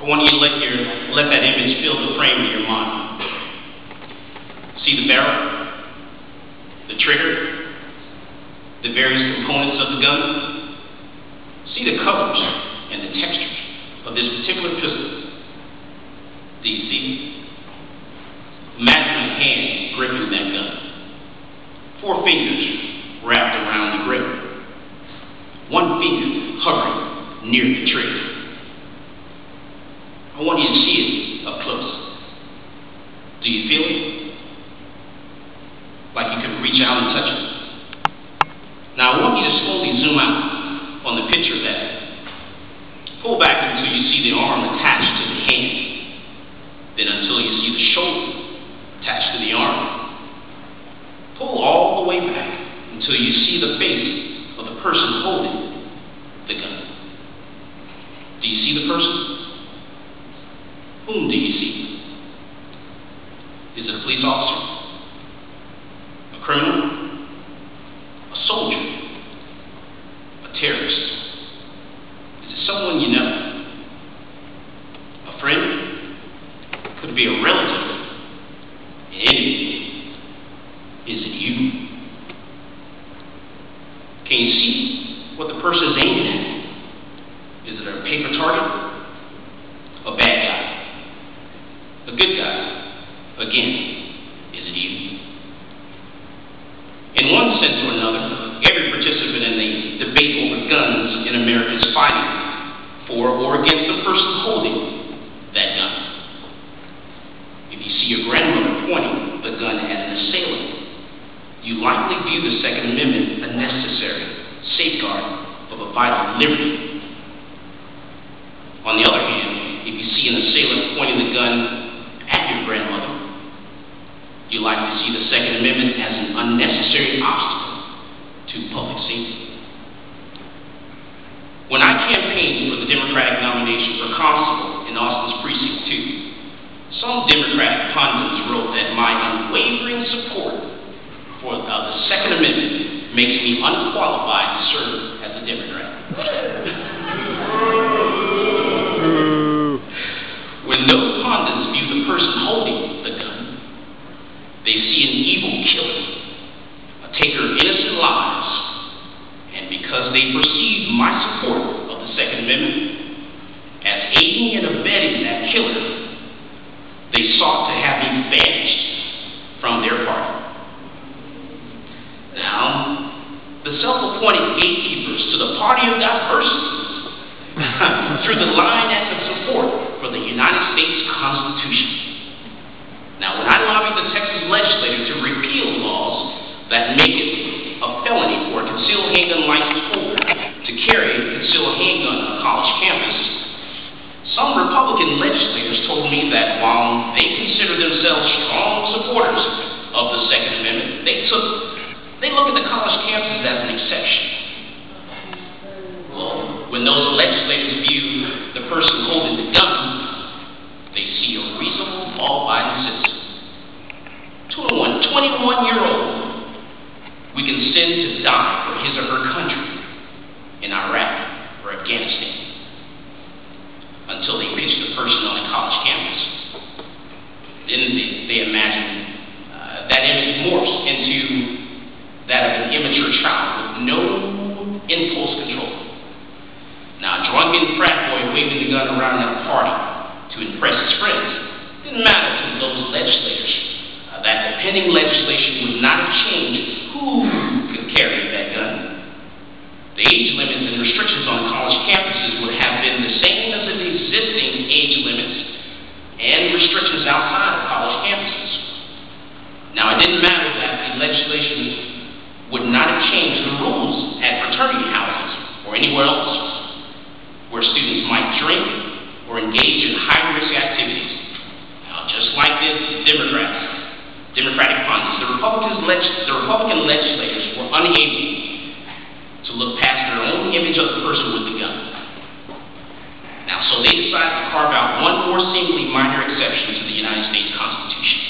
I want you to let, your, let that image fill the frame of your mind. See the barrel, the trigger, the various components of the gun. See the colors and the textures of this particular pistol. Do you see? Imagine a hand gripping that gun. Four fingers wrapped around the grip. One finger hovering near the trigger. I want you to see it up close. Do you feel it? Like you can reach out and touch it? Now, I want you to slowly zoom out on the picture of that. Pull back until you see the arm attached to the hand. Then until you see the shoulder attached to the arm. Pull all the way back until you see the face of the person holding the gun. Do you see the person? Whom do you see? Is it a police officer? A criminal? A soldier? A terrorist? Is it someone you know? A friend? Could it be a relative? An enemy? Is it you? Can you see what the person is aiming at? Is it a paper target? Again, is it you? In one sense or another, every participant in the debate over guns in America is fighting for or against the person holding that gun. If you see your grandmother pointing the gun at an assailant, you likely view the Second Amendment a necessary safeguard of a vital liberty. On the other hand, if you see an assailant pointing the gun. You like to see the Second Amendment as an unnecessary obstacle to public safety. When I campaigned for the Democratic nomination for constable in Austin's Precinct 2, some Democratic pundits wrote that my unwavering support for uh, the Second Amendment makes me unqualified to serve as a Democrat. when those pundits view the person holding the gun, they see an evil killer, a taker innocent lives, and because they perceive my support of the Second Amendment as aiding and abetting that killer, they sought to have me banished from their party. Now, the self-appointed gatekeepers to the party of diversity through the line of support for the United States Constitution. Now, when I lobbied the Texas legislature to repeal laws that make it a felony for a concealed handgun license holder to carry a concealed handgun on a college campus, some Republican legislators told me that while they consider themselves strong supporters of the Second Amendment, they took they look at the college campuses as an exception. Well, when those legislators view the person holding the gun they see a reasonable, law-abiding citizen. 21, 21 year old send to die for his or her country in Iraq or Afghanistan until they reach the person on a college campus. Then they, they imagine uh, that image morphs into that of an immature child with no impulse control. Now, a drunken frat boy waving the gun around at a party to impress his friends. Didn't matter to those legislators uh, that pending legislation would not have changed who could carry that gun. The age limits and restrictions on college campuses would have been the same as the existing age limits and restrictions outside of college campuses. Now, it didn't matter that the legislation would not have changed the rules at fraternity houses or anywhere else where students might drink or engage in high-risk activities. Now, just like the Democrats, Democratic pundits, the, the Republican legislators were unable to look past their own image of the person with the gun. Now, so they decided to carve out one more seemingly minor exception to the United States Constitution,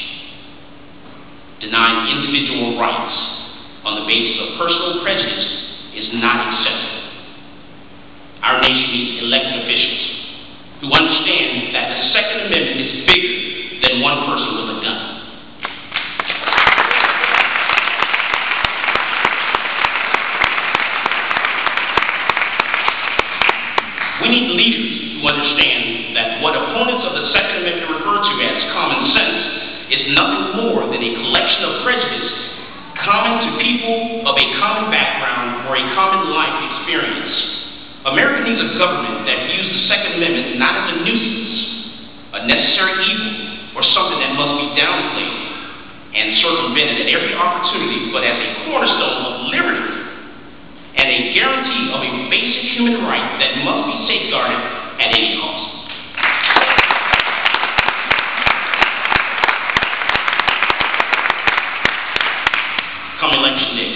denying individual rights on the basis of personal prejudice is not acceptable. Our nation needs elected officials understand that what opponents of the Second Amendment refer to as common sense is nothing more than a collection of prejudice common to people of a common background or a common life experience. America needs a government that views the Second Amendment not as a nuisance, a necessary evil, or something that must be downplayed and circumvented at every opportunity, but as a cornerstone of liberty and a guarantee of a basic human right that must be safeguarded at any cost. Come election day,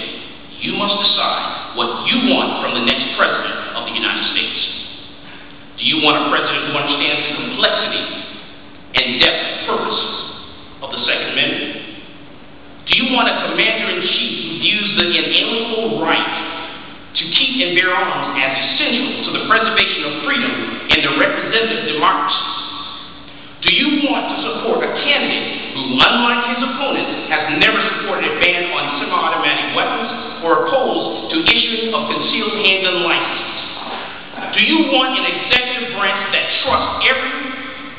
you must decide what you want from the next president of the United States. Do you want a president who understands the complexity and depth and purpose of the Second Amendment? Do you want a commander-in-chief who views the inalienable right to keep and bear arms as essential to the preservation of freedom and the representative democracy? Do you want to support a candidate who, unlike his opponent, has never supported a ban on semi-automatic weapons or opposed to issuing of concealed handgun licenses? Do you want an executive branch that trusts every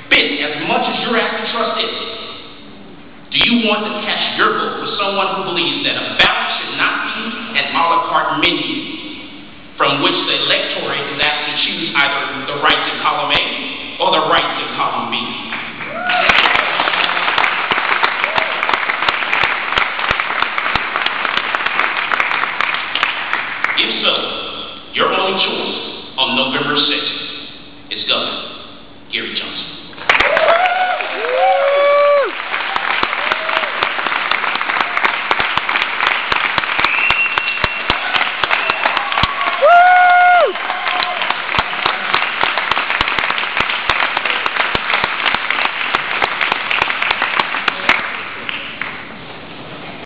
bit as much as you're asked to trust it? Do you want to cast your vote for someone who believes that a ballot should not be an a la carte menu from which the electorate is asked to choose either the right to column A or the right to column B? If so, your only choice on November 6th